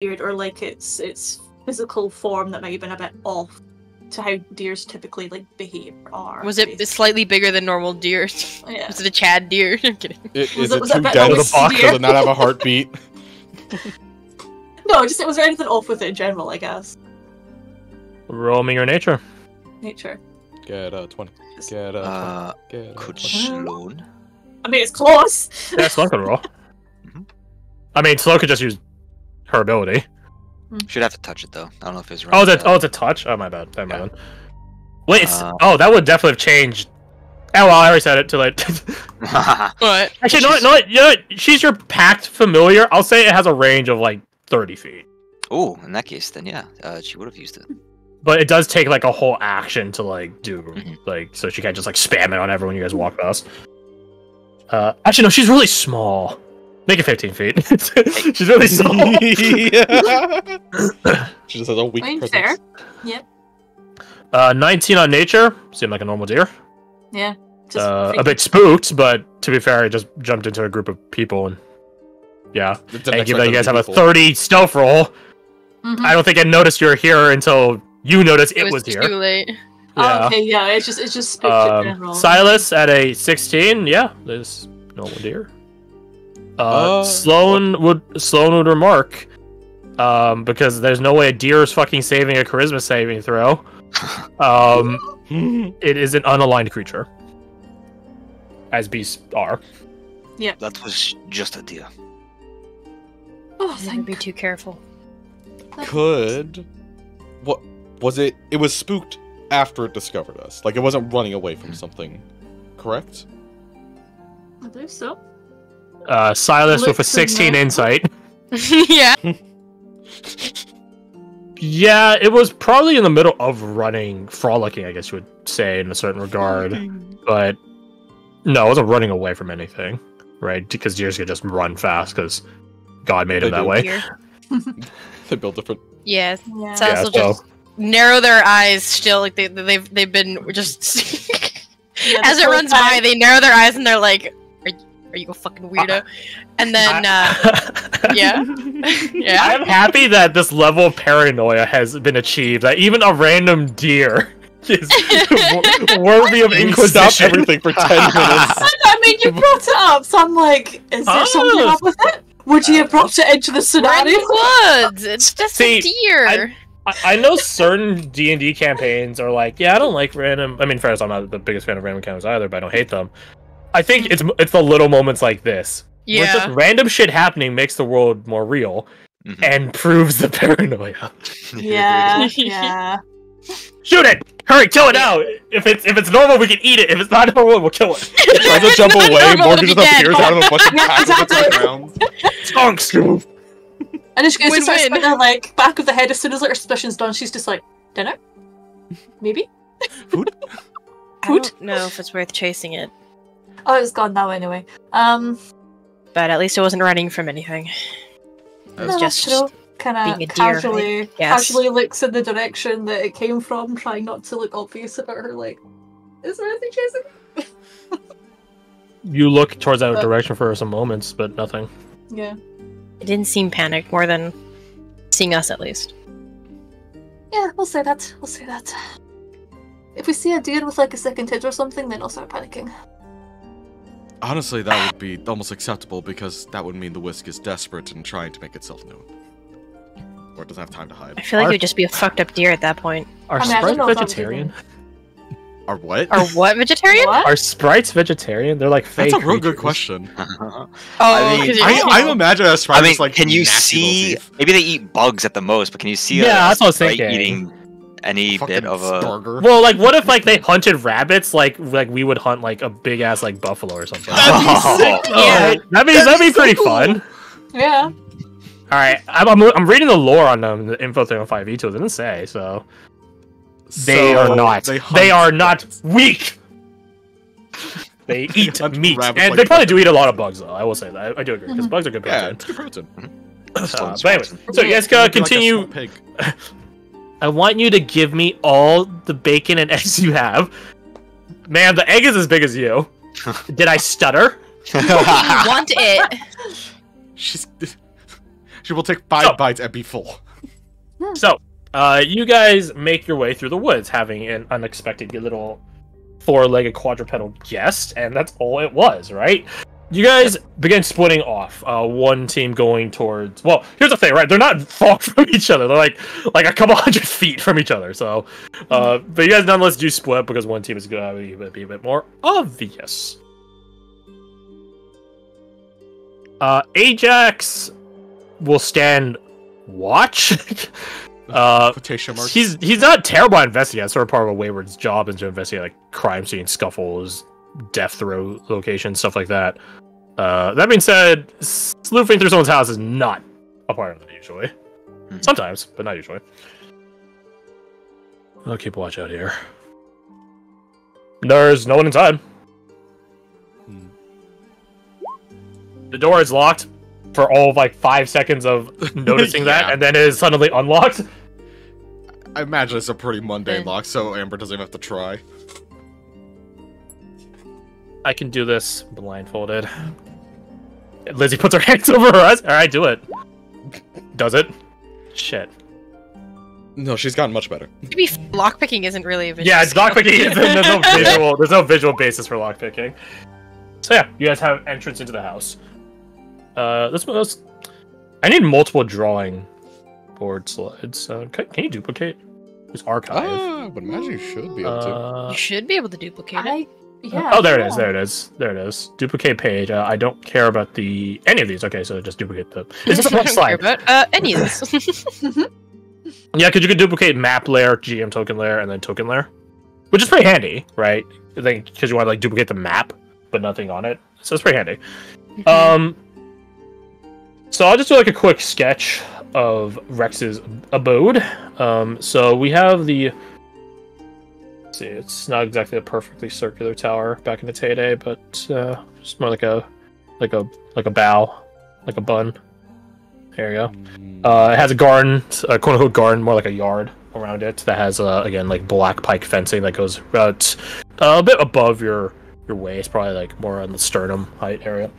weird or like its its physical form that might have been a bit off to how deers typically like behave or are. Was it basically. slightly bigger than normal deer? Yeah. Was it a Chad deer? I'm kidding. It, Was is it- it was it too a bit dead? of a Does it not have a heartbeat? No, just it was there anything off with it in general, I guess. Roaming me your nature. Nature. Get a twenty. Get a Uh, twenty. Get a could 20. Sloan? I mean, it's close. Yeah, Slow could roll. Mhm. I mean, Slow could just use her ability. Should have to touch it though. I don't know if it's. Oh, it's a, oh, it's a touch. Oh, my bad. Never Yeah. mind. Wait, it's, Uh, oh, that would definitely have changed. Oh well, I already said it to like. What? Actually, no, She's- no, you know, she's your pact familiar. I'll say it has a range of like thirty feet, oh, in that case, then yeah, uh, she would have used it. but it does take like a whole action to like do Mhm. like so she can't just like spam it on everyone you guys walk past. Uh, actually, no, she's really small. Make it fifteen feet. she's really small. she just has a weak Fine, presence. fair. Uh, nineteen on nature. Seemed like a normal deer. Yeah. Just uh, a bit spooked, but to be fair, I just jumped into a group of people and yeah. It And given that you guys expect have a them to be 30 stealth roll, Mhm. I don't think I noticed you were here until you noticed it, was, too here. late. Oh, okay, yeah, it's just it's just spooked in Um, general. Silas at a 16, yeah, there's normal deer. Uh, Uh, Sloan would Sloan would remark, um, because there's no way a deer is fucking saving a charisma saving throw. Um, it is an unaligned creature, as beasts are. Yeah, that was just a deer. oh, Never thank be too careful. Could what was it? It was spooked after it discovered us. Like it wasn't running away from something. Correct. I believe so. Uh, Silas with a 16 that. insight. yeah. Yeah, it was probably in the middle of running, frolicking, I guess you would say, in a certain regard. But no, it wasn't running away from anything, right? Because deers can just run fast because God made them They that way. They built different. Yes. Yeah. So- Yeah, so just- Narrow their eyes still, like they they've they've been just Yeah, as it whole runs by, they narrow their eyes and they're like, "Are, are you a fucking weirdo?" And then, uh, yeah, yeah. I'm happy that this level of paranoia has been achieved. That even a random deer is worthy of We stopped inquisition. everything for ten minutes. I mean, you brought it up, so I'm like, is there something Ah. up with it? Would you have brought it into the We're in scenario? the woods. It's just See, a deer. I, I know certain D and D campaigns are like, yeah, I don't like random. I mean, first, I'm not the biggest fan of random encounters either, but I don't hate them. I think it's it's the little moments like this, where just random shit happening makes the world more real Mhm. and proves the paranoia. Yeah, yeah. Shoot it! Hurry, kill it now! If it's if it's normal, we can eat it. If it's not normal, we'll kill it. Tries to jump Not away, normal Morgan to just be dead. appears out of a fucking Yeah, pack of the exactly. ground. Skunks. And then she goes to start Win-win. her like back of the head as soon as like, her suspicion's done. She's just like, dinner, maybe. Food? Food? I don't know if it's worth chasing it, Oh, it's gone now anyway. Um, but at least it wasn't running from anything. It was no, just kind of a deer, casually, I guess. casually looks in the direction that it came from, trying not to look obvious about her. Like, is there anything chasing? me?" You look towards that Uh, direction for some moments, but nothing. Yeah, it didn't seem panicked more than seeing us at least. yeah. We'll say that. We'll say that. If we see a deer with like a second head or something, then I'll start panicking. Honestly, that would be almost acceptable because that would mean the whisk is desperate and trying to make itself known. Or it doesn't have time to hide. I feel like Our- it would just be a fucked up deer at that point. Are I mean, I don't sprites know if that would vegetarian? Are what? Are what vegetarian? What? Are sprites vegetarian? They're like fake. That's a real good question. Oh, I mean, 'cause I, you're- I imagine a I sprite mean, is like can you see? thief. Maybe they eat bugs at the most, but can you see? Yeah, a that's what I was sprite thinking. Eating any Fucking bit of a. burger. Well, like, what if like they hunted rabbits like like we would hunt like a big ass like buffalo or something? That'd be sick, though. Yeah. Right? That'd be that'd be pretty fun. Yeah. All right, I'm, I'm, I'm reading the lore on them. The info thing on five e two didn't say so. They So, are not. They, hunt- are not weak. They eat hunt meat, and like they probably do eat a lot of bugs. Though I will say that I, I do agree because Mhm. bugs are good Yeah, protein. it's good protein. Uh, but anyway, so you guys It'd like I want you to give me all the bacon and eggs you have. Man, the egg is as big as you. Did I stutter? you want it. She's She will take five So- bites and be full. So, uh, you guys make your way through the woods, having an unexpected little four-legged quadrupedal guest, and that's all it was, right? You guys begin splitting off. Uh, one team going towards. Well, here's the thing, right? They're not far from each other. They're like like a couple hundred feet from each other. So, uh, but you guys nonetheless do split because one team is going to be, a bit more obvious. Uh, Ajax will stand watch. uh, Quotation marks. He's he's not terrible at investigating. That's sort of part of a Wayward's job is to investigate like crime scene scuffles, death throw locations, stuff like that. Uh, that being said, sleuthing through someone's house is not a part of it usually. Mhm. Sometimes, but not usually. I'll keep watch out here. There's no one inside. Hmm. The door is locked for all of like five seconds of noticing that, and then it is suddenly unlocked. I imagine it's a pretty mundane Then- lock, so Amber doesn't even have to try. I can do this blindfolded. Lizzie puts her hands over her eyes. All right, do it. Does it? Shit. No, she's gotten much better. Maybe lockpicking isn't really a visual Yeah, it's skill. lockpicking. There's no visual. There's no visual basis for lockpicking. So yeah, you guys have entrance into the house. Uh, let's. let's I need multiple drawing board slides. Uh, can, can you duplicate? It's archive. Ah, I would imagine you should be able to. Uh, You should be able to duplicate it. I yeah. oh, there it is. There it is. There it is. Duplicate page. Uh, I don't care about the any of these. Okay, so just duplicate the. Is this a I don't care slide? about uh, any of this. Yeah, because you can duplicate map layer, GM token layer, and then token layer, which is pretty handy, right? I think because you want to like duplicate the map, but nothing on it, so it's pretty handy. Um, so I'll just do like a quick sketch of Rex's abode. Um, so we have the. See, it's not exactly a perfectly circular tower back in the its heyday, but uh, it's more like a, like a like a bow, like a bun. There you go. Mm. Uh, it has a garden, a quote unquote garden, more like a yard around it that has uh, again like black pike fencing that goes about uh, a bit above your your waist, probably like more on the sternum height area.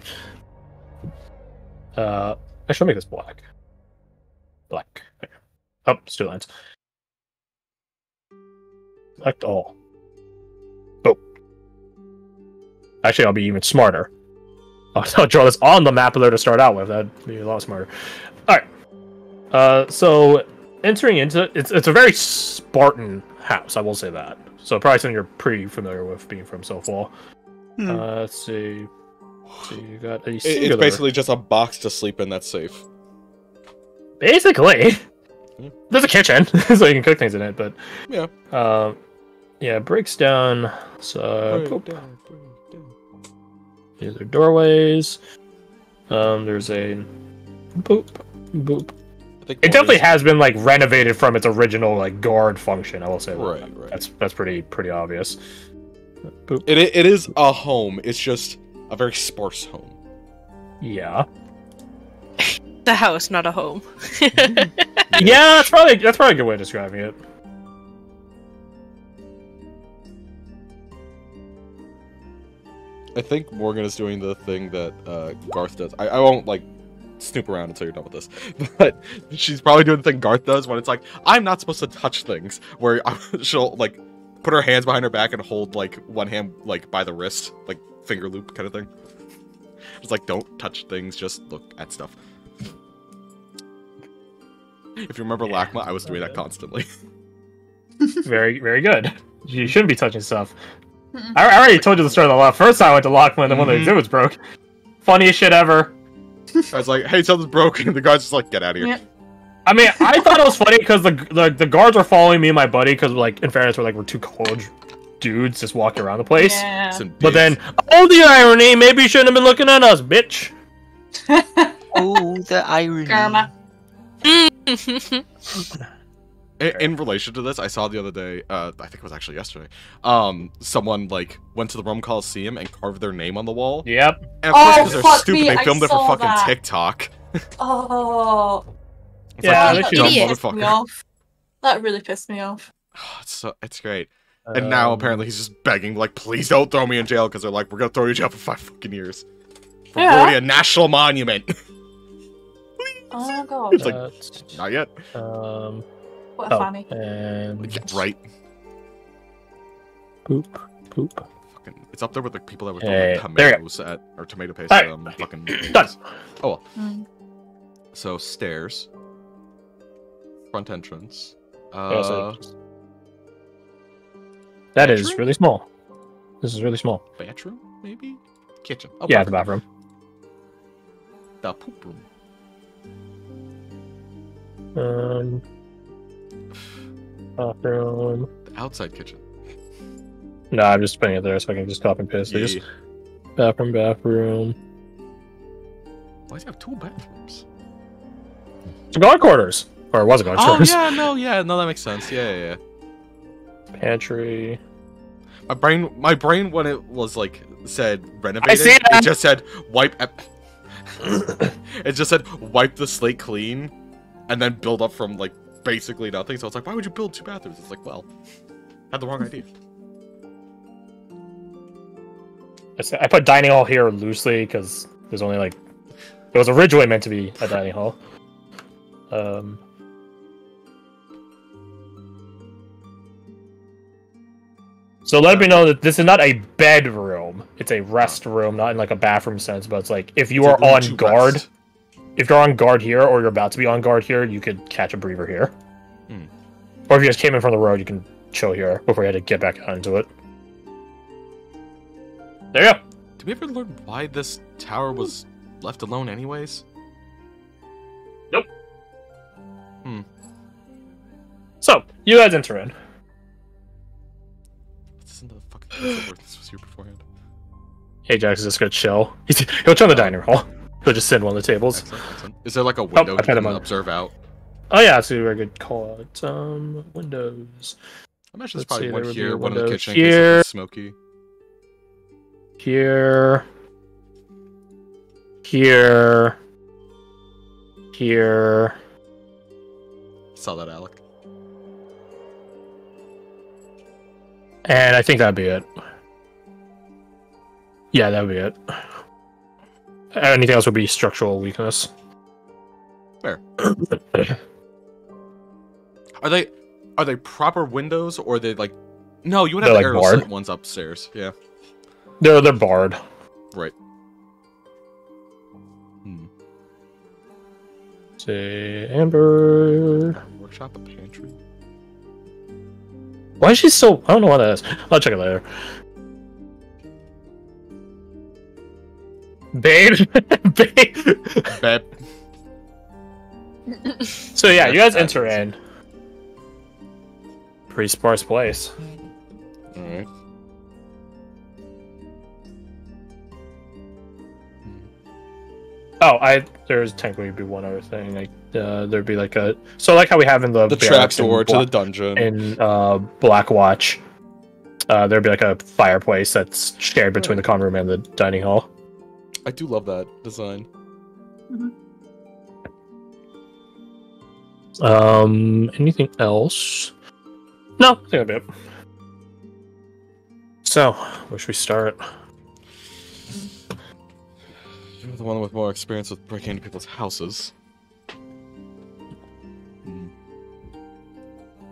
Uh, I should make this black. Black. There. Oh, it's two lines. Select all. Oh. Actually, I'll be even smarter. I'll, I'll draw this on the map there to start out with. That'd be a lot smarter. All right. Uh, so entering into it's it's a very Spartan house. I will say that. So probably something you're pretty familiar with, being from Soulfall. Hmm. Uh, let's see. So you got a singular. it's basically just a box to sleep in that's safe. basically. There's a kitchen, so you can cook things in it. But Yeah. um, yeah, it breaks down. So Break boop. down, break down. These are doorways. Um, there's a boop boop. It definitely is- has been like renovated from its original like guard function. I will say that. Right, right. That's that's pretty pretty obvious. Boop. It, it is a home. It's just a very sparse home. Yeah. the house, not a home. Yeah, that's probably that's probably a good way of describing it. I think Morgan is doing the thing that uh, Garth does. I, I won't like snoop around until you're done with this, but she's probably doing the thing Garth does when it's like I'm not supposed to touch things. Where she'll like put her hands behind her back and hold like one hand like by the wrist, like finger loop kind of thing. It's like don't touch things, just look at stuff. If you remember LACMA, I was doing that constantly. Very very good. You shouldn't be touching stuff. Mm-mm. I, I already told you the story of the last first time I went to LACMA and one of the mm-hmm. exhibits broke. Funniest shit ever. I was like, "Hey, something's broken." The guy's just like, "Get out of here." Yeah. I mean, I thought it was funny because the, the the guards were following me and my buddy because, like, in fairness, we're like we're two college dudes just walking around the place. Yeah. But then, oh, the irony! Maybe you shouldn't have been looking at us, bitch. Oh, the irony. Karma. In, in relation to this, I saw the other day. Uh, I think it was actually yesterday. Um, someone like went to the Rome Coliseum and carved their name on the wall. Yep. And of course, Oh, because they're fuck stupid, me, they I filmed it for saw fucking that. TikTok. Oh, It's Yeah, like, they you dumb pissed me motherfucker. off. That really pissed me off. it's so it's great. And now Um, apparently he's just begging, like, please don't throw me in jail, because they're like, we're gonna throw you in jail for five fucking years for Yeah. ruining a national monument. Oh god. It's like- That, Not yet. um, what a oh, fanny. and Yeah, right. poop, poop. Fucking, it's up there with the people that were Hey, throwing there tomatoes at or tomato paste. Alright. at, Um, fucking Done. Mm. So stairs, front entrance. Uh, so just- that is Bedroom? really small. This is really small. bathroom, maybe kitchen. Oh, yeah, the bathroom. The poop room. Um, bathroom. The outside kitchen. No, I'm just putting it there so I can just copy and paste. So just bathroom, bathroom. Why does he have two bathrooms? It's a guard quarters, or it was a guard Oh quarters. yeah, no, yeah, no, that makes sense. Yeah, yeah, yeah. Pantry. My brain, my brain, when it was like said renovated, it just said wipe. it just said wipe the slate clean, and then build up from like basically nothing. So it's like, why would you build two bathrooms? It's like, well, had the wrong idea. I put dining hall here loosely because there's only like it was originally meant to be a dining hall. Um, so let me know that this is not a bedroom; it's a rest room, not in like a bathroom sense, but it's like if you It's are on guard, rest. If you're on guard here or you're about to be on guard here, you could catch a breather here. Hmm. Or if you just came in from the road, you can chill here before you had to get back out into it. There you go. Did we ever learn why this tower was left alone, anyways? Nope. Hmm. So you guys enter in. This isn't the fucking this was here beforehand. Ajax is just gonna chill. He's, he'll chill in the dining hall. He'll just send one of the tables. Excellent, excellent. Is there like a window I to observe out? Oh yeah, that's a very good call out. Um, windows I imagine there's probably see, one there here, one in the kitchen. here. smoky. here, here, here. Saw that, Alec. And I think that'd be it. Yeah, that would be it. Anything else would be structural weakness. Fair. Are they are they proper windows or are they like No, you would have They're, the like, barred. ones upstairs. Yeah. They're they're barred. Right. Hmm. Say Amber. Workshop a pantry. Why is she so? I don't know what that is. I'll check it later. Babe, babe. Beb. So yeah, you guys enter in. Pretty sparse place. Alright. Oh, I there's technically be one other thing. Like uh, there'd be like a so like how we have in the The trap door in to the dungeon. in uh, Black Watch. Uh, there'd be like a fireplace that's shared between the common room and the dining hall. I do love that design. Um, anything else? No, I think that'd be it. So, where should we start? You're the one with more experience with breaking into people's houses. I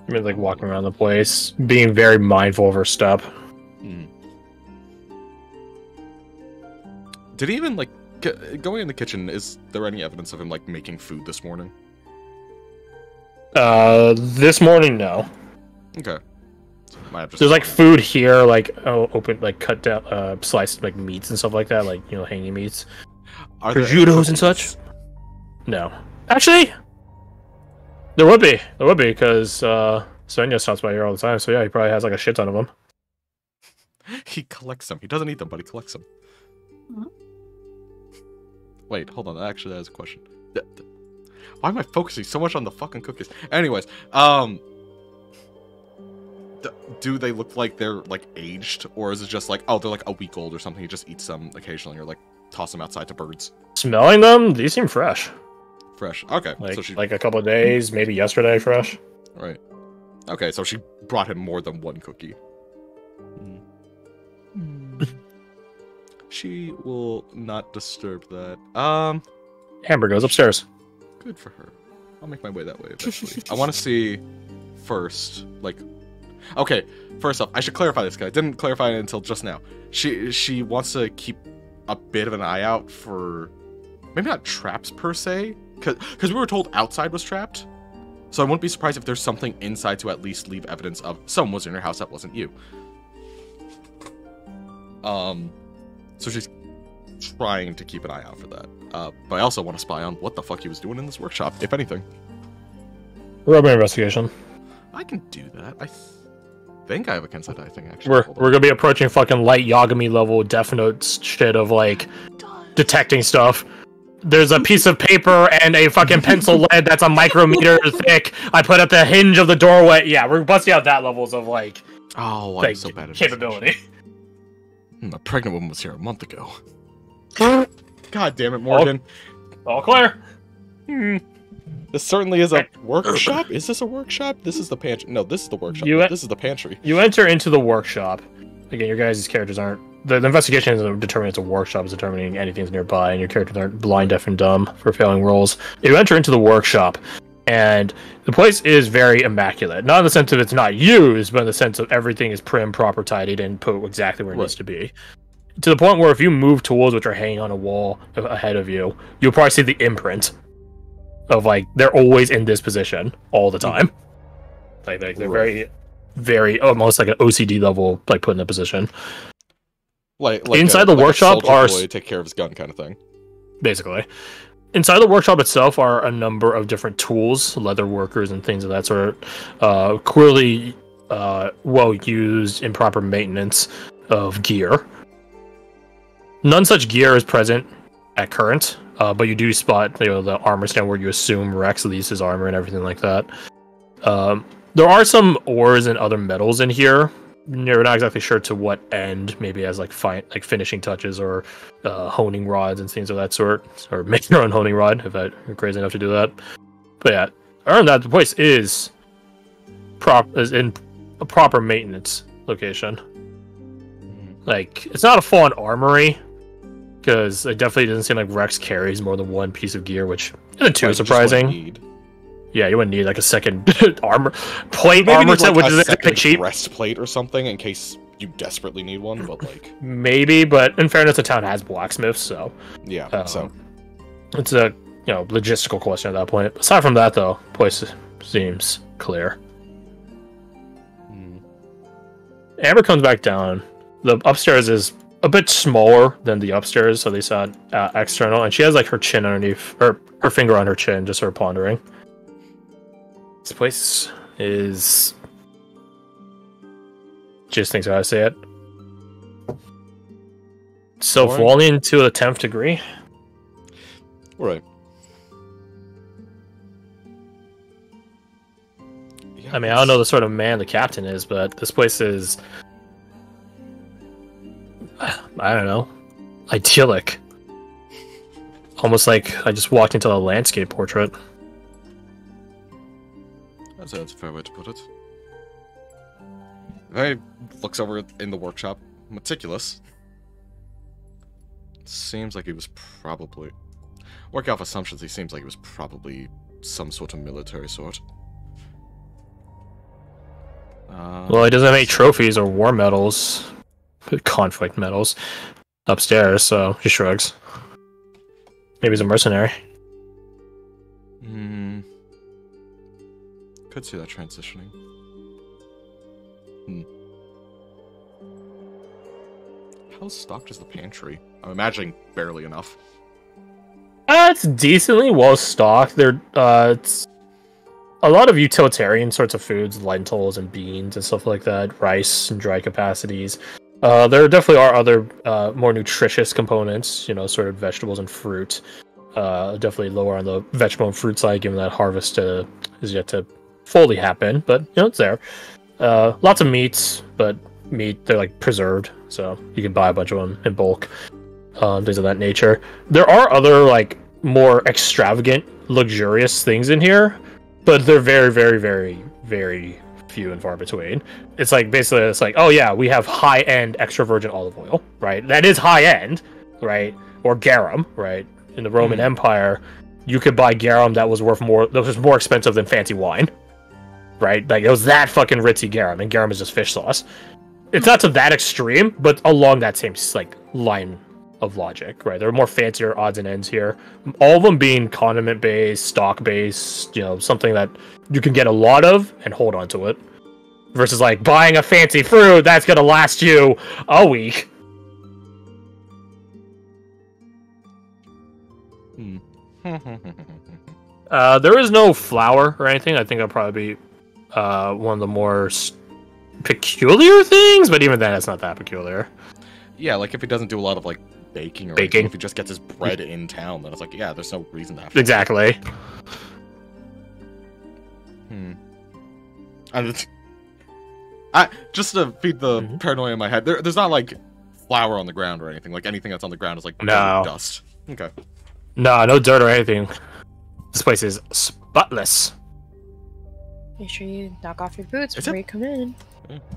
mean, like walking around the place, being very mindful of her step. Hmm. Did he even like g- going in the kitchen? Is there any evidence of him like making food this morning? Uh, this morning, no. Okay. Might There's like food here, like oh, open, like cut down, uh, sliced like meats and stuff like that, like you know, hanging meats, Are there prosciuttos and such. No, actually, there would be, there would be, because uh, Sonia stops by here all the time. So yeah, he probably has like a shit ton of them. He collects them. He doesn't eat them, but he collects them. Mhm. Wait, hold on. Actually, that is a question. Th- th- Why am I focusing so much on the fucking cookies? Anyways, um, do they look like they're like aged, or is it just like oh they're like a week old or something? You just eat them occasionally, or like toss them outside to birds. Smelling them, these seem fresh. Fresh. Okay, Like so she like a couple of days, maybe yesterday, fresh. right. Okay, so she brought him more than one cookie. Hmm. she will not disturb that. Um, Amber goes upstairs. Good for her. I'll make my way that way eventually. I want to see first, like, okay. First off, I should clarify this because I didn't clarify it until just now. She she wants to keep a bit of an eye out for maybe not traps per se, because we were told outside was trapped. So I wouldn't be surprised if there's something inside to at least leave evidence of someone was in your house that wasn't you. Um, so she's trying to keep an eye out for that. Uh, but I also want to spy on what the fuck he was doing in this workshop, if anything. Roll me investigation. I can do that. I th- think I have a Kensei thing actually. We're we're gonna be approaching fucking light Yagami level Death Note shit of like detecting stuff. There's a piece of paper and a fucking pencil lead that's a micrometer thick. I put at the hinge of the doorway. Yeah, we're busting out that levels of like, Oh, I'm like so bad at capability. Hmm, A pregnant woman was here a month ago. God damn it, Morgan. All clear. Hmm. This certainly is a workshop. Is this a workshop? This is the pantry. No, this is the workshop. You- this is the pantry. You enter into the workshop. Again, your guys' characters aren't. The, the investigation isn't determining it's a workshop, it's determining anything's nearby, and your characters aren't blind, deaf, and dumb for failing rolls. You enter into the workshop, and the place is very immaculate. Not in the sense of it's not used, but in the sense of everything is prim, proper, tidied, and put exactly where it Right. needs to be. To the point where if you move towards which are hanging on a wall ahead of you, you'll probably see the imprint of like they're always in this position all the time. Like, like they're Right. very very almost like an OCD level, like put in a position. Like, like Inside a, the like workshop are take care of his gun kind of thing. basically. Inside the workshop itself are a number of different tools, leather workers, and things of that sort. Uh, clearly, uh, well used in proper maintenance of gear. None such gear is present at current, uh, but you do spot you know the armor stand where you assume Rex leaves his armor and everything like that. Um, there are some ores and other metals in here. You're not exactly sure to what end, maybe as like fi- like finishing touches or uh, honing rods and things of that sort, or make your own honing rod if that, you're crazy enough to do that. But yeah, other than that, the place is prop is in a proper maintenance location. Like it's not a full-on armory because it definitely doesn't seem like Rex carries more than one piece of gear, which isn't too Like, just what surprising. Yeah, you wouldn't need like a second armor plate Maybe armor need, set, like, which a is second cheap. breastplate or something in case you desperately need one. But like, Maybe, but in fairness, the town has blacksmiths, so yeah. Um, so it's a you know logistical question at that point. Aside from that, though, place seems clear. mm, Amber comes back down. The upstairs is a bit smaller than the upstairs, so they saw uh, external, and she has like her chin underneath, or her finger on her chin, just sort of pondering. This place is. Just thinks how I say it. So Boring. walling to the tenth degree. right. Yeah, I mean, I don't know the sort of man the captain is, but this place is. I don't know. Idyllic. Almost like I just walked into a landscape portrait. That's, a fair way to put it. He looks over in the workshop, meticulous. Seems like he was probably. Work off assumptions, he seems like he was probably some sort of military sort. Uh, Well, he doesn't have any trophies or war medals, conflict medals upstairs, so he shrugs. Maybe he's a mercenary. Could see that transitioning. Hmm. How stocked is the pantry? I'm imagining barely enough. Uh, it's decently well stocked. There, uh, it's a lot of utilitarian sorts of foods, lentils and beans and stuff like that, rice and dry capacities. Uh, there definitely are other uh, more nutritious components, you know, sort of vegetables and fruit. Uh, definitely lower on the vegetable and fruit side, given that harvest uh, is yet to fully happen, but you know it's there. Uh, lots of meats, but meat they're like preserved, so you can buy a bunch of them in bulk. Um, things of that nature. There are other like more extravagant, luxurious things in here, but they're very, very, very, very few and far between. It's like basically it's like, oh yeah, we have high end extra virgin olive oil, right? That is high end, right? Or garum, right? In the Roman Mhm. Empire, you could buy garum that was worth more that was more expensive than fancy wine. Right? Like it was that fucking ritzy garum, and garum is just fish sauce. It's not to that extreme, but along that same like line of logic, right? There are more fancier odds and ends here. All of them being condiment based, stock based, you know, something that you can get a lot of and hold on to it. Versus like buying a fancy fruit that's gonna last you a week. Hmm. Uh, there is no flour or anything. I think I'll probably be uh, one of the more peculiar things, but even then, it's not that peculiar. yeah, like if he doesn't do a lot of like baking or Baking. anything, if he just gets his bread in town, then it's like, yeah, there's no reason to have to. Exactly. Hmm. And it's, I just to feed the Mhm. paranoia in my head. There, there's not like flour on the ground or anything. Like anything that's on the ground is like No. dust. Okay. No, no dirt or anything. This place is spotless. Make sure you knock off your boots Is before it- you come in.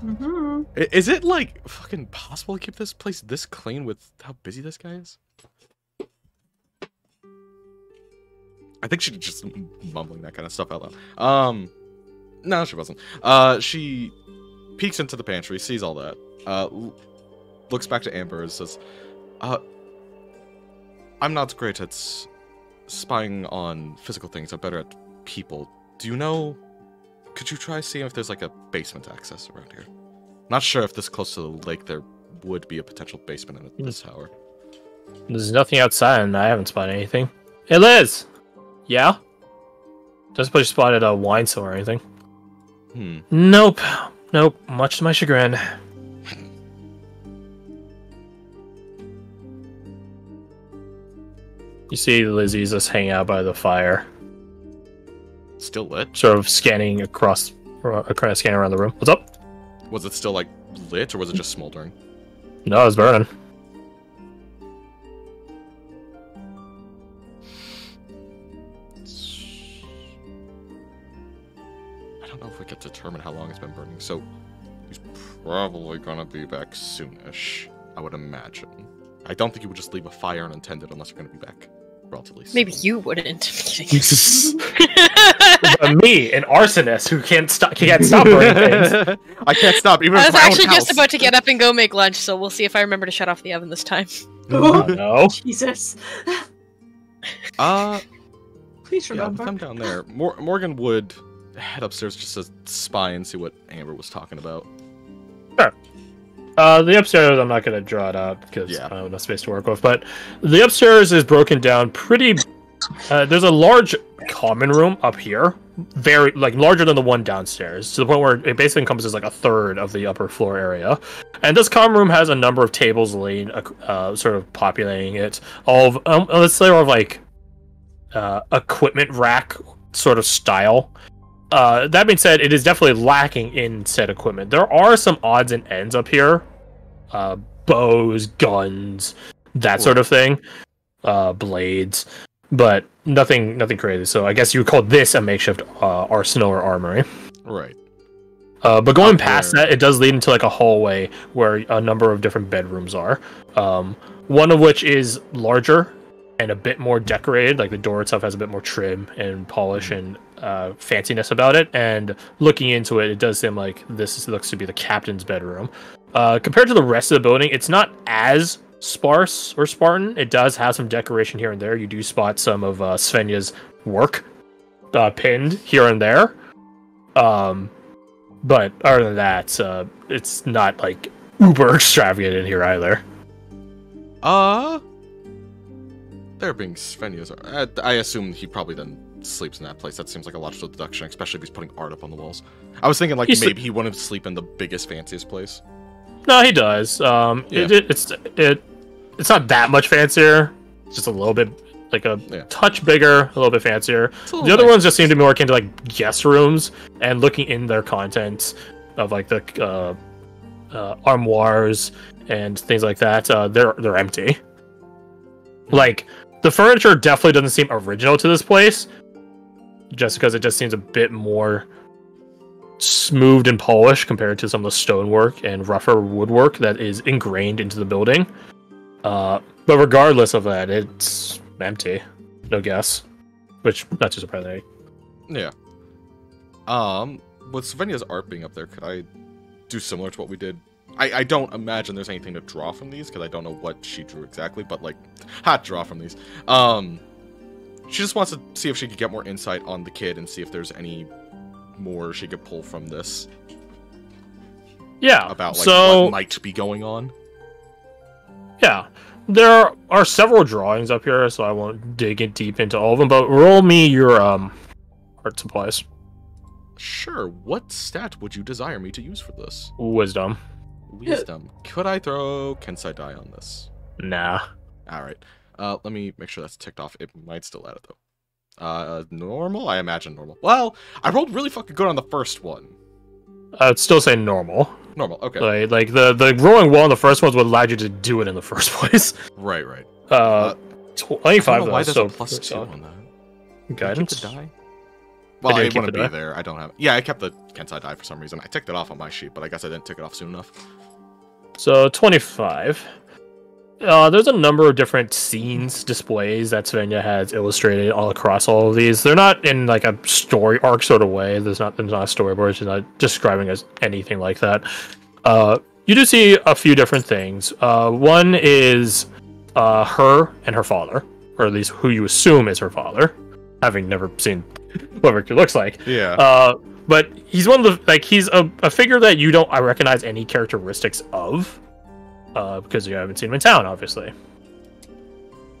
Mm-hmm. Is it like fucking possible to keep this place this clean with how busy this guy is? I think she's just mumbling that kind of stuff out loud. Um, no, she wasn't. Uh, she peeks into the pantry, sees all that. Uh, looks back to Amber and says, "Uh, I'm not great at spying on physical things. I'm better at people. Do you know? Could you try seeing if there's like a basement access around here? Not sure if this close to the lake there would be a potential basement in this tower. There's nothing outside, and I haven't spotted anything. Hey, Liz! Yeah? Just suppose you spotted a wine cellar or anything. Hmm. Nope. Nope. Much to my chagrin. You see Lizzie's just hanging out by the fire, Still lit? sort of scanning across, uh, across scanning around the room. What's up? Was it still like lit or was it just smoldering? No, it's burning. I don't know if we can determine how long it's been burning, so he's probably gonna be back soonish. I would imagine. I don't think you would just leave a fire unattended unless you're gonna be back relatively soon. Maybe you wouldn't. but me, an arsonist who can't stop, can't stop burning things. I can't stop even I was my own actually just about to get up and go make lunch, so we'll see if I remember to shut off the oven this time. Oh, no. Jesus. Uh, Please remember. yeah, come down there. Mor- Morgan would head upstairs just to spy and see what Amber was talking about. Uh, the upstairs, I'm not going to draw it out because Yeah. I don't have enough space to work with. But the upstairs is broken down pretty. Uh, there's a large common room up here, very like larger than the one downstairs, to the point where it basically encompasses like a third of the upper floor area. And this common room has a number of tables laid, uh, sort of populating it. All of um, let's say of like uh, equipment rack sort of style. Uh, that being said, it is definitely lacking in said equipment. There are some odds and ends up here, uh, bows, guns, that sort of thing, uh, blades, but nothing, nothing crazy. So I guess you would call this a makeshift uh, arsenal or armory. Right. Uh, but going past that, it does lead into like a hallway where a number of different bedrooms are. Um, one of which is larger and a bit more decorated. Like the door itself has a bit more trim and polish and uh, fanciness about it. And looking into it, it does seem like this looks to be the captain's bedroom. Uh, compared to the rest of the building, it's not as sparse or Spartan. It does have some decoration here and there. You do spot some of uh, Svenja's work uh, pinned here and there. Um, but other than that, uh, it's not like uber extravagant in here either. Uh, there being Svenja's. I, I assume he probably then sleeps in that place. That seems like a logical deduction, especially if he's putting art up on the walls. I was thinking like He's- maybe he wouldn't sleep in the biggest, fanciest place. No, he does. Um, Yeah. it, it's it, it's not that much fancier. It's just a little bit like a Yeah. touch bigger, a little bit fancier. Little The other nice. ones just seem to be more akin to like guest rooms and looking in their contents of like the uh, uh, armoires and things like that. Uh, they're they're empty. Like the furniture definitely doesn't seem original to this place, just because it just seems a bit more smoothed and polished compared to some of the stonework and rougher woodwork that is ingrained into the building. Uh, but regardless of that, it's empty. No guess. which not too surprising. Yeah. Um, with Svenja's art being up there, could I do similar to what we did? I, I don't imagine there's anything to draw from these because I don't know what she drew exactly, but like, hot draw from these. Um, she just wants to see if she could get more insight on the kid and see if there's any more she could pull from this Yeah. about like so what might be going on. yeah, there are several drawings up here, so I won't dig it deep into all of them. But roll me your um art supplies, Sure. What stat would you desire me to use for this? wisdom. Wisdom. Could I throw Kensei die on this? Nah. All right. Uh, let me make sure that's ticked off. It might still add it though. Uh, normal? I imagine normal. Well, I rolled really fucking good on the first one. I'd still say normal. Normal. Okay. Like, like the the rolling well on the first ones would allow you to do it in the first place. right. Right. Uh, twenty I five why So a plus two solid. on that. Did I keep guidance. the die? Well, I, wouldn't the be die. there. I don't have. Yeah, I kept the Kensei die for some reason. I ticked it off on my sheet, but I guess I didn't tick it off soon enough. So 25. Uh, there's a number of different scenes displays that Svenja has illustrated all across all of these. They're not in like a story arc sort of way. There's not there's not a storyboard. She's not describing as anything like that. Uh, you do see a few different things. Uh, one is uh, her and her father, or at least who you assume is her father, having never seen what Victor looks like. Yeah. Uh, but he's one of the like he's a, a figure that you don't I recognize any characteristics of, uh, because you haven't seen him in town, obviously.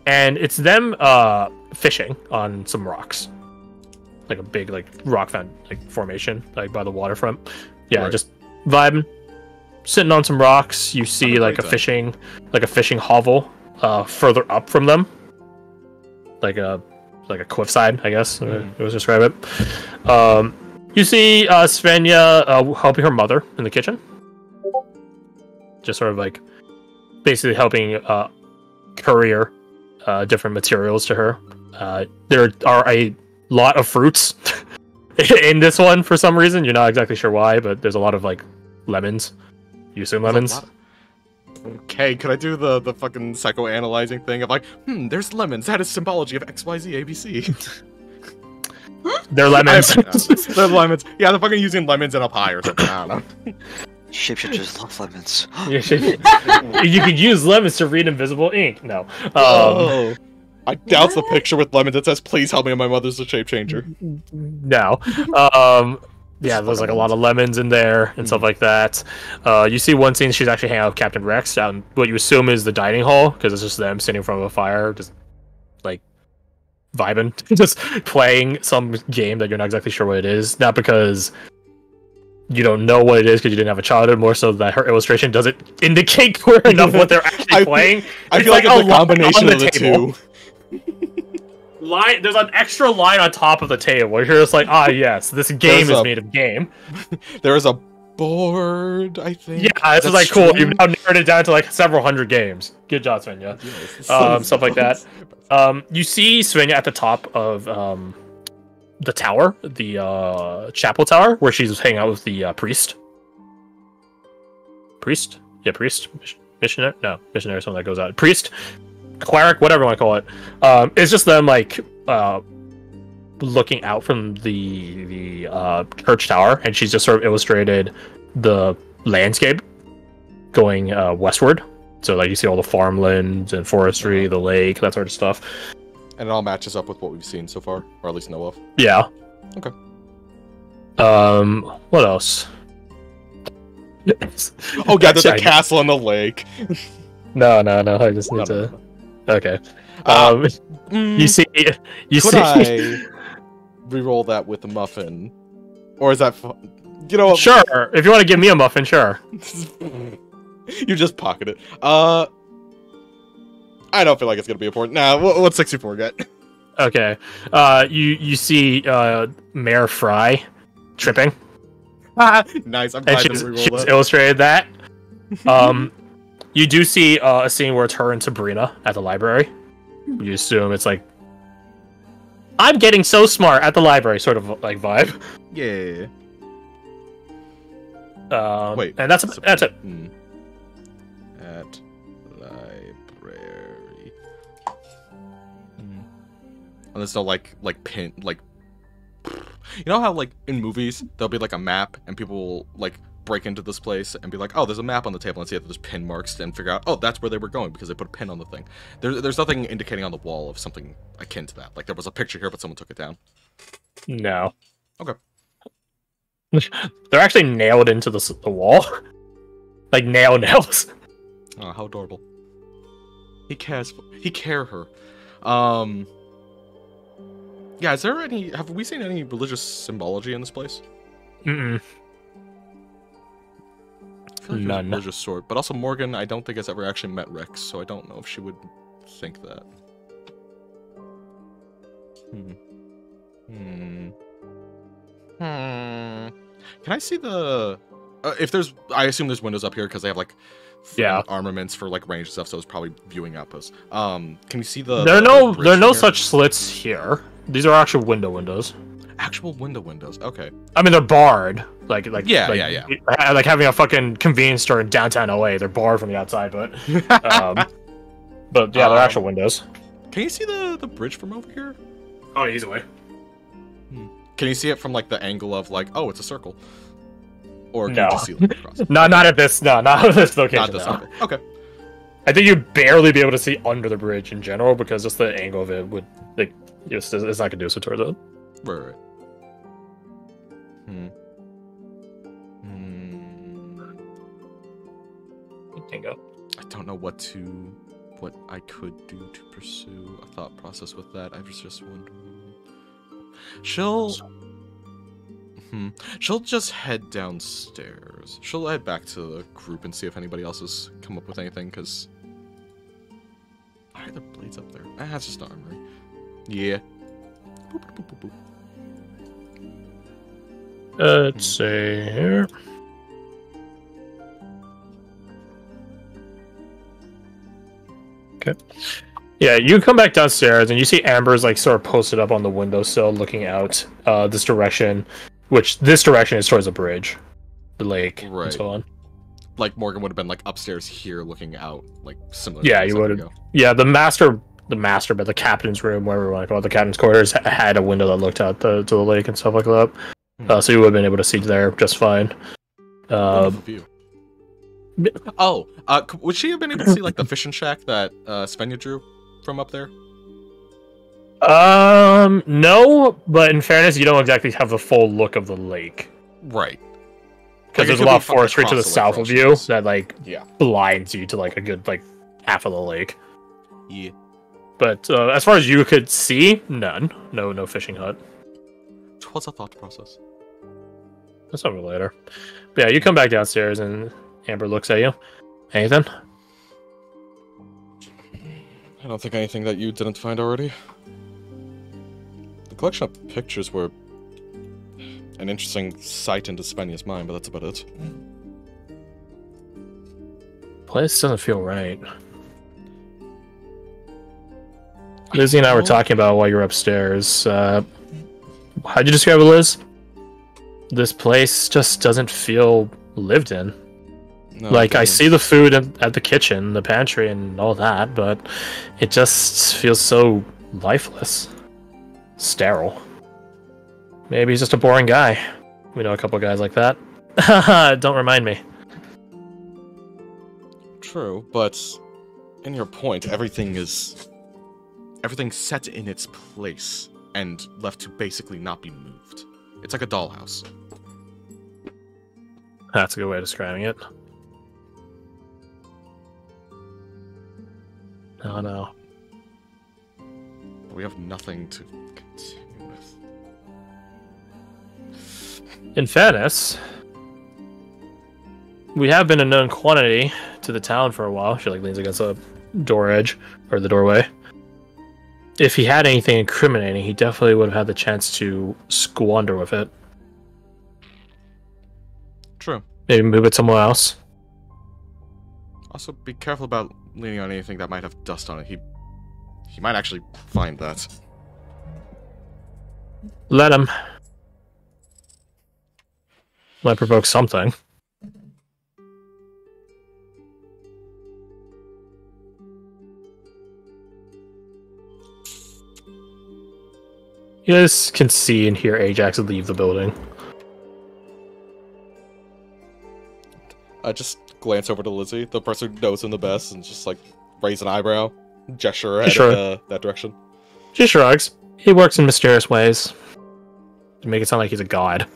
And it's them uh fishing on some rocks, like a big like rock found like formation like by the waterfront. Yeah, Right. just vibing, sitting on some rocks. You see a like a time. fishing like a fishing hovel uh further up from them, like a like a cliffside, I guess. It was describe it. Um, you see uh, Svenja uh, helping her mother in the kitchen, just sort of like basically helping uh, courier uh, different materials to her. Uh, there are a lot of fruits in this one for some reason. You're not exactly sure why, but there's a lot of like lemons. You assume lemons? of- Okay, could I do the the fucking psychoanalyzing thing of like, hmm, there's lemons. That is symbology of X Y Z A B C. They're lemons. the lemons. Yeah, they're fucking using lemons in a pie or something. I don't know. Shapeshifters love lemons. you, should- you could use lemons to read invisible ink. No. Um, oh. I doubt the picture with lemons that says, "Please help me, my mother's a shape changer." No. Um, yeah, there's like a lot of lemons in there and stuff like that. Uh, you see one scene she's actually hanging out with Captain Rex down what you assume is the dining hall because it's just them sitting in front of a fire, just like vibing, just playing some game that you're not exactly sure what it is. Not because you don't know what it is because you didn't have a childhood, more so that her illustration doesn't indicate clear enough what they're actually I feel- playing. I It's feel like, like it's a combination on of the the table. two. Line, there's an extra line on top of the table where you're just like, ah, yes, this game There's is a- made of game. There is a board, I think. Yeah, this that's like cool. string. You've now narrowed it down to like several hundred games. Good job, Svenja. Yes. Um, stuff like that. Um, you see Svenja at the top of um, the tower, the uh, chapel tower, where she's hanging out with the uh, priest. Priest? Yeah, priest. Mis- Missionary? No, missionary. Someone that goes out. Priest, cleric, whatever you want to call it. Um, it's just them like uh, looking out from the the uh, church tower, and she's just sort of illustrated the landscape going uh, westward. So like you see all the farmlands and forestry, the lake, that sort of stuff. And it all matches up with what we've seen so far, or at least know of. Yeah. Okay. Um. What else? Oh yeah, there's a castle on the lake. No, no, no. I just need No, to. no. Okay. Uh, Um. Mm, You see. You could see. I re-roll that with a muffin, or is that? You know what? Sure. If you want to give me a muffin, sure. you just pocket it. Uh, I don't feel like it's gonna be important. Nah, what, what's 64 get? Okay. Uh. You you see. Uh. Mayor Fry, tripping, nice. I'm and glad I she's, she's that. illustrated that. Um. You do see uh, a scene where it's her and Sabrina at the library. You assume it's like, I'm getting so smart at the library, sort of like vibe. Yeah. Um, Wait, and that's Sabrina. that's it. Hmm. At and there's no like like pin like. You know how like in movies there'll be like a map and people will like break into this place and be like, oh, there's a map on the table and see if there's pin marks and figure out, oh, that's where they were going because they put a pin on the thing. There, there's nothing indicating on the wall of something akin to that. Like there was a picture here, but someone took it down. No. Okay. They're actually nailed into the, the wall. like nail nails. Oh, how adorable. He cares. For, he care her. Um. Yeah, is there any? Have we seen any religious symbology in this place? Mm-mm. I feel like None. a religious sort, but also Morgan. I don't think has ever actually met Rex, so I don't know if she would think that. Hmm. Hmm. Hmm. Can I see the? Uh, if there's, I assume there's windows up here because they have like. Yeah. Armaments for like range stuff, so it's probably viewing outposts. Um, can you see the? there are the no there are no here? such slits here. These are actual window windows. actual window windows. Okay. I mean, they're barred. Like, like, Yeah, like, yeah, yeah. Like having a fucking convenience store in downtown LA. They're barred from the outside, but, um, but yeah, they're Um, actual windows. Can you see the the bridge from over here? Oh, easily. Can you see it from like the angle of like, oh, it's a circle? Or can No. you just see across? No, not at this. No, not at this location. Not this no. Okay. I think you'd barely be able to see under the bridge in general because just the angle of it would like just it's not conducive towards it. Right, right. Hmm. Hmm. Bingo. I don't know what to, what I could do to pursue a thought process with that. I was just wondering. She'll. Hmm. She'll just head downstairs. She'll head back to the group and see if anybody else has come up with anything, because. Why are there blades up there? Ah, it's just armory. Yeah. Boop, boop, boop. Uh, let's see here. Okay. Yeah, you come back downstairs and you see Amber's like sort of posted up on the windowsill looking out uh this direction, which this direction is towards the bridge, the lake, and Right. so on. Like Morgan would have been like upstairs here, looking out, like similar. Yeah, to you we would've- Yeah, the master, the master, but the captain's room, whatever we want to call it, the captain's quarters had a window that looked out the, to the lake and stuff like that. Hmm. Uh, so you would have been able to see there just fine. Uh, view. Oh, uh, would she have been able to see like the fishing shack that uh, Svenja drew from up there? um, no, but in fairness, you don't exactly have the full look of the lake Right. because Like, there's a lot of fucking forestry to the across the lake south of you that like Yeah. blinds you to like a good like half of the lake. Yeah. But uh, as far as you could see, none. No, no fishing hut. What's a thought process? That's over later. But yeah, you come back downstairs and Amber looks at you. Anything? I don't think anything that you didn't find already. The collection of pictures were an interesting sight into Svenja's mind, but that's about it. Place doesn't feel right. Lizzie and I were talking about while you were upstairs. Uh, how'd you describe it, Liz? This place just doesn't feel lived in. No, like, I see the food at, at the kitchen, the pantry, and all that, but it just feels so lifeless. Sterile. Maybe he's just a boring guy. We know a couple guys like that. Don't remind me. True, but in your point, everything is everything's set in its place and left to basically not be moved. It's like a dollhouse. That's a good way of describing it. Oh no. We have nothing to continue with. In fairness, we have been a known quantity to the town for a while. She like leans against the door edge or the doorway. If he had anything incriminating, he definitely would have had the chance to squander with it. True. Maybe move it somewhere else. Also, be careful about leaning on anything that might have dust on it. He he might actually find that. Let him. Might provoke something. You guys can see and hear Ajax leave the building. I just glance over to Lizzie, the person who knows him the best, and just like raise an eyebrow, gesture head Sure. uh, that direction. She shrugs. He works in mysterious ways to make it sound like he's a god.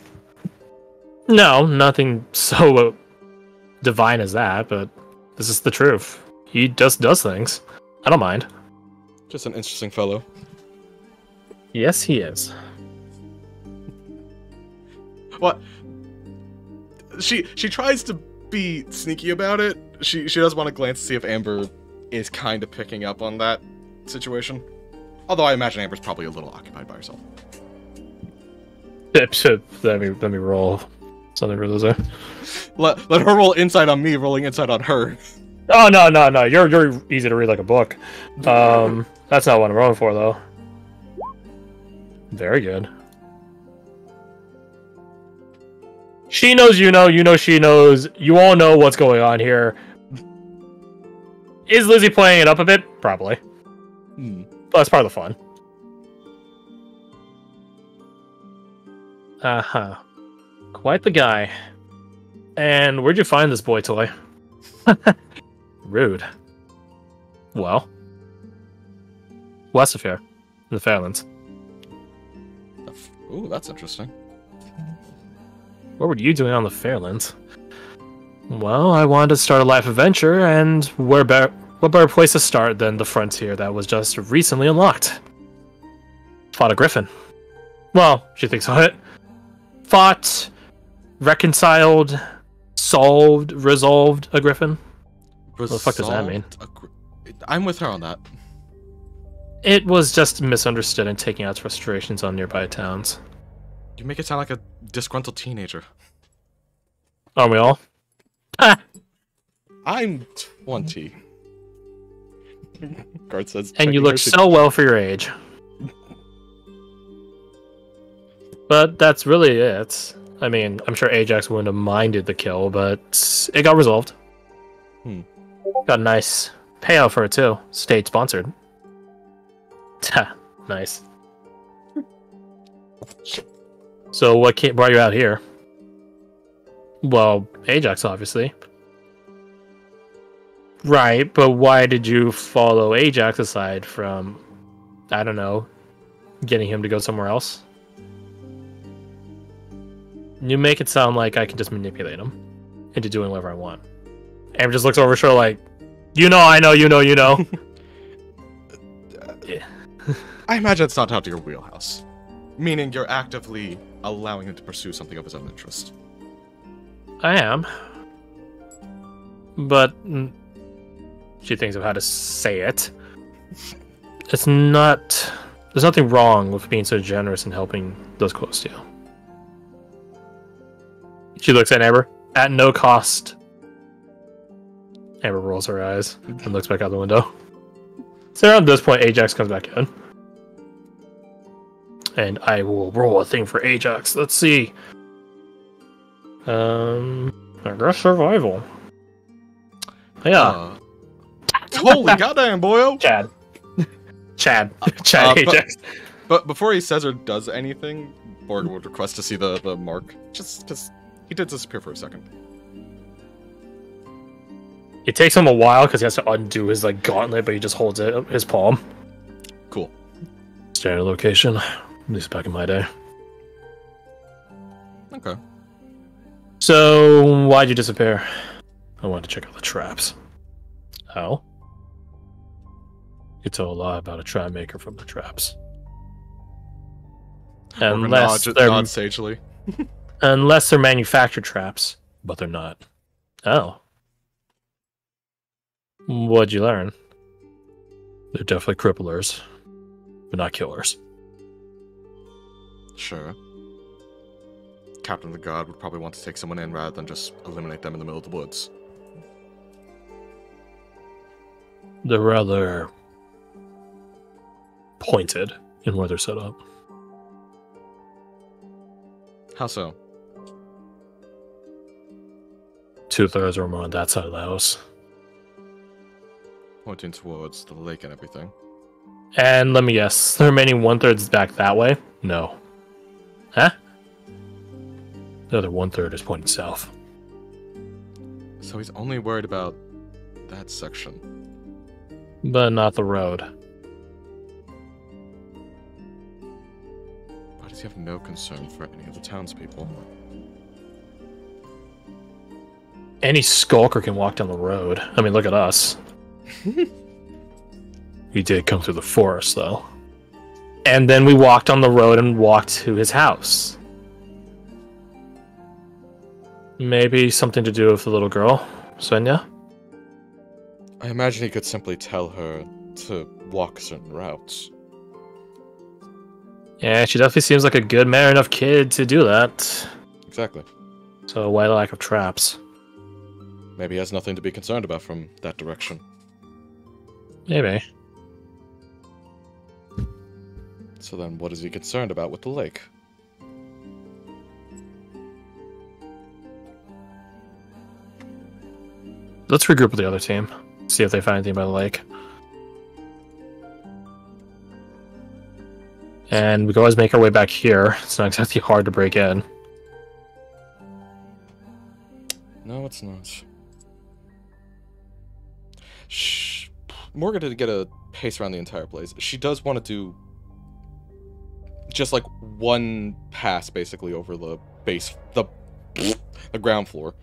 No, nothing so divine as that, but this is the truth. He just does things. I don't mind. Just an interesting fellow. Yes, he is. What? She she tries to be sneaky about it. She she does want to glance to see if Amber is kind of picking up on that situation. Although I imagine Amber's probably a little occupied by herself. Let me let me roll something for Lizzo. Let let her roll insight on me, rolling insight on her. Oh no no no! You're you're easy to read like a book. Um, that's not what I'm rolling for though. Very good. She knows you know, you know she knows. You all know what's going on here. Is Lizzie playing it up a bit? Probably. Hmm. That's part of the fun. Uh huh. Quite the guy. And where'd you find this boy toy? Rude. Well, west of here, in the Fairlands. Ooh, that's interesting. What were you doing on the Fairlands? Well, I wanted to start a life adventure, and where better, what better place to start than the frontier that was just recently unlocked? Fought a griffin. Well, she thinks of it. Fought, reconciled, solved, resolved a griffin. What the fuck does that mean? I'm with her on that. It was just misunderstood and taking out its frustrations on nearby towns. You make it sound like a disgruntled teenager. Aren't we all? I'm 20. Guard says. And you look so well for your age. But that's really it. I mean, I'm sure Ajax wouldn't have minded the kill, but it got resolved. Hmm. Got a nice payout for it too. State sponsored. Nice. So what came, brought you out here? Well, Ajax, obviously. Right, but why did you follow Ajax aside from, I don't know, getting him to go somewhere else? You make it sound like I can just manipulate him into doing whatever I want. Amber just looks over her shoulder like, you know, I know, you know, you know. I imagine it's not out of your wheelhouse. Meaning you're actively allowing him to pursue something of his own interest. I am. But she thinks of how to say it. It's not. There's nothing wrong with being so generous and helping those close to you. She looks at Amber at no cost. Amber rolls her eyes and looks back out the window. So around this point, Ajax comes back in. And I will roll a thing for Ajax. Let's see. Um, I guess survival. Yeah, Uh, holy goddamn, boyo! Chad. Chad. Chad uh, but- Ajax. But before he says or does anything, Borg would request to see the, the mark. Just because he did disappear for a second. It takes him a while because he has to undo his like gauntlet, but he just holds it his palm. Cool. Standard location. At least back in my day. Okay. So why'd you disappear? I wanted to check out the traps. How? You tell a lot about a trap maker from the traps. Unless nods, they're nods sagely. unless they're manufactured traps, but they're not. Oh. What'd you learn? They're definitely cripplers, but not killers. Sure. Captain of the Guard would probably want to take someone in rather than just eliminate them in the middle of the woods. They're rather pointed in where they're set up. How so? Two thirds of them are more on that side of the house. Pointing towards the lake and everything. And let me guess, the remaining one third is back that way? No. Huh? The other one third is pointing south. So he's only worried about that section. But not the road. Why does he have no concern for any of the townspeople? Any skulker can walk down the road. I mean, look at us. we did come through the forest, though. And then we walked on the road and walked to his house. Maybe something to do with the little girl, Svenja? I imagine he could simply tell her to walk certain routes. Yeah, she definitely seems like a good man enough kid to do that. Exactly. So why the lack of traps? Maybe he has nothing to be concerned about from that direction. Maybe. So then, what is he concerned about with the lake? Let's regroup with the other team. See if they find anything by the lake. And we can always make our way back here. It's not exactly hard to break in. No, it's not. Shh. Morgan did get a pace around the entire place. She does want to do just like one pass basically over the base the the ground floor.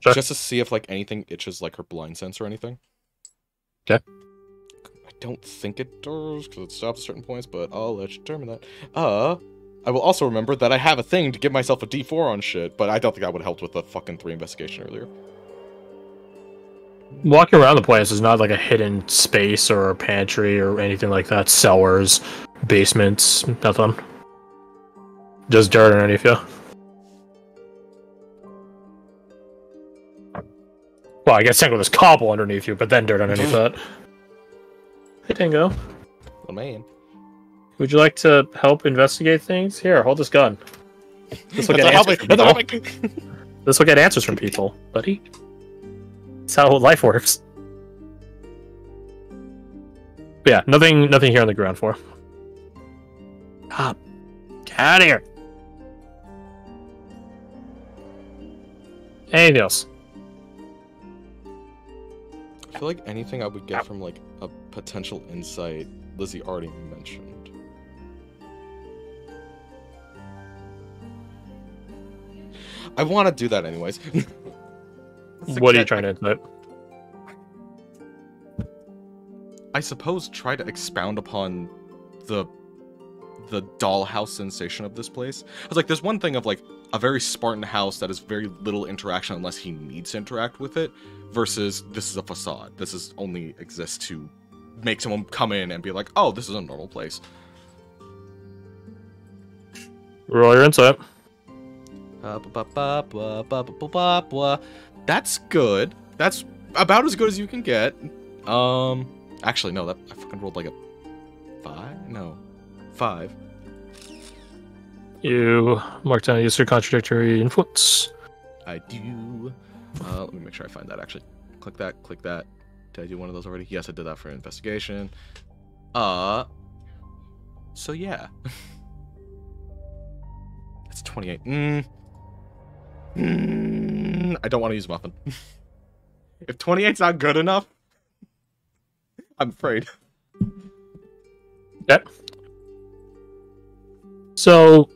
Sure. Just to see if like anything itches like her blind sense or anything. Okay. I don't think it does because it stops at certain points, but I'll let you determine that. Uh I will also remember that I have a thing to give myself a D4 on shit, but I don't think that would have helped with the fucking three investigation earlier. Walking around the place is not like a hidden space or a pantry or anything like that. Cellars, basements, nothing. Just dirt underneath you. Well, I guess technically there's cobble underneath you, but then dirt underneath that. Hey, Dingo. Oh man. Would you like to help investigate things? Here, hold this gun. This will get answers from people. That's not helping. This will get answers from people, buddy. That's how life works. But yeah, nothing, nothing here on the ground floor. Stop. Get out of here. Anything else? I feel like anything I would get from like a potential insight, Lizzie already mentioned. I want to do that anyways. It's a What are you cat- trying to insight? I suppose try to expound upon the the dollhouse sensation of this place. I was like, there's one thing of like a very Spartan house that has very little interaction unless he needs to interact with it, versus this is a facade. This is only exists to make someone come in and be like, oh, this is a normal place. Roll your insight. That's good. That's about as good as you can get. Um, actually, no, that I fucking rolled like a five. No, five. You mark down use your contradictory influence. I do. Uh, let me make sure I find that actually. Click that, click that. Did I do one of those already? Yes, I did that for investigation. Uh, so yeah. It's 28. Mm. Mm, I don't want to use muffin. if 28's not good enough, I'm afraid. Yep. So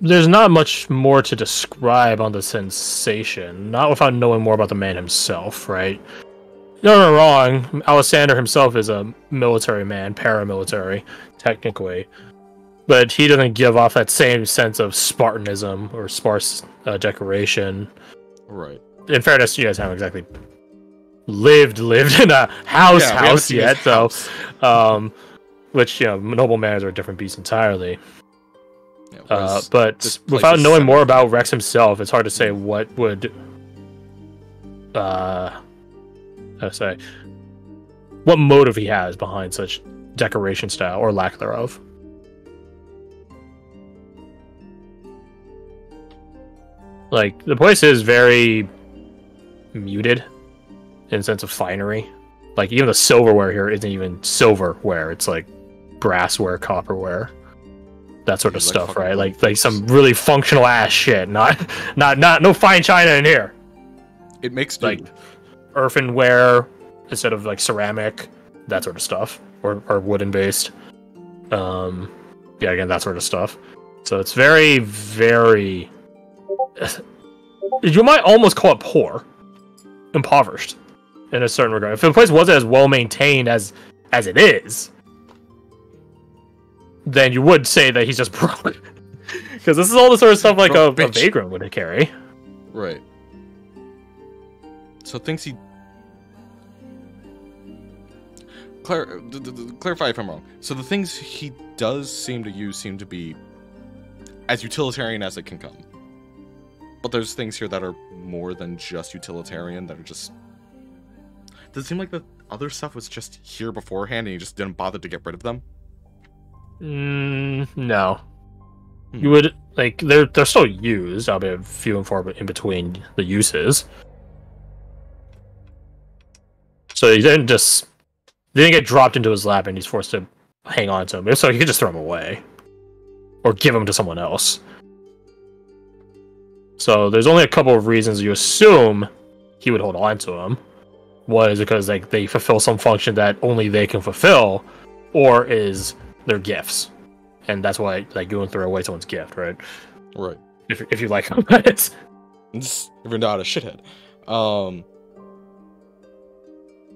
there's not much more to describe on the sensation, not without knowing more about the man himself, right? No, no, wrong. Alexander himself is a military man, paramilitary, technically, but he doesn't give off that same sense of Spartanism or sparse uh, decoration. Right. In fairness, you guys haven't exactly lived lived in a house Yeah, house yet, so um, which you know, noble manners are a different beast entirely. Yeah, Uh, but without knowing more about Rex himself, it's hard to say what would, uh, how to say, what motive he has behind such decoration style or lack thereof. Like the place is very muted in sense of finery. Like even the silverware here isn't even silverware; it's like brassware, copperware, that sort of Like stuff, right? Like like some really functional ass shit. Not not not no fine china in here. It makes. Like earthenware instead of like ceramic, that sort of stuff, or or wooden based. Um, yeah, again that sort of stuff. So it's very very. You might almost call it poor, impoverished, in a certain regard. If the place wasn't as well maintained as as it is, then you would say that he's just broke. Because this is all the sort of stuff like a, a vagrant would carry. Right. So things he. Clar- clarify if I'm wrong. So the things he does seem to use seem to be as utilitarian as it can come. But there's things here that are more than just utilitarian, that are just. Does it seem like the other stuff was just here beforehand and he just didn't bother to get rid of them? Mm, no. Hmm. You would like they're they're still used, I albeit few and far in between the uses. So he didn't just they didn't get dropped into his lap and he's forced to hang on to them. If so, he could just throw them away. Or give them to someone else. So there's only a couple of reasons you assume he would hold on to them. One is because like they fulfill some function that only they can fulfill, or is their gifts, and that's why like you wouldn't throw away someone's gift, right? Right. If if you like them, it's If you're not a shithead. Um.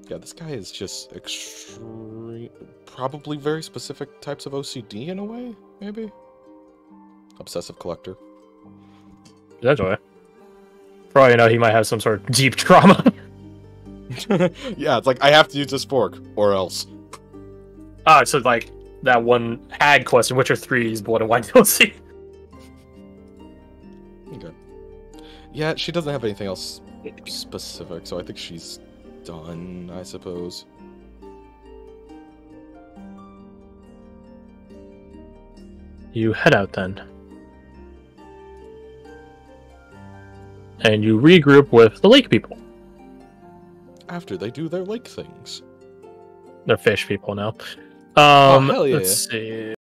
Yeah, this guy is just extreme. Probably very specific types of OCD in a way, maybe? Obsessive collector. All you know, he might have some sort of deep trauma. yeah, it's like, I have to use this fork, or else. oh, so like that one hag quest in Witcher 3's Blood and Wine DLC. Okay. Yeah, she doesn't have anything else specific, so I think she's done, I suppose. You head out then. And you regroup with the lake people. After they do their lake things. They're fish people now. Um, Oh, hell yeah. let's see.